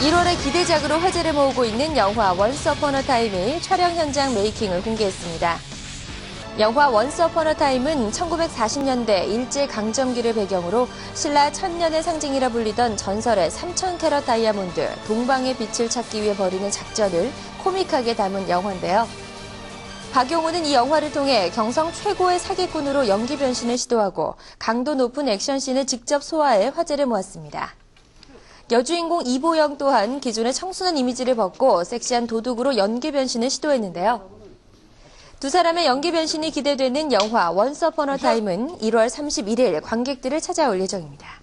1월의 기대작으로 화제를 모으고 있는 영화 Once Upon a Time의 촬영 현장 making을 공개했습니다. 영화 Once Upon a Time은 1940년대 일제 강점기를 배경으로 신라 천년의 상징이라 불리던 전설의 3,000캐럿 다이아몬드 동방의 빛을 찾기 위해 벌이는 작전을 코믹하게 담은 영화인데요. 박용우는 이 영화를 통해 경성 최고의 사기꾼으로 연기 변신을 시도하고 강도 높은 액션씬을 직접 소화해 화제를 모았습니다. 여주인공 이보영 또한 기존의 청순한 이미지를 벗고 섹시한 도둑으로 연기 변신을 시도했는데요. 두 사람의 연기 변신이 기대되는 영화 원서 퍼너 타임은 1월 31일 관객들을 찾아올 예정입니다.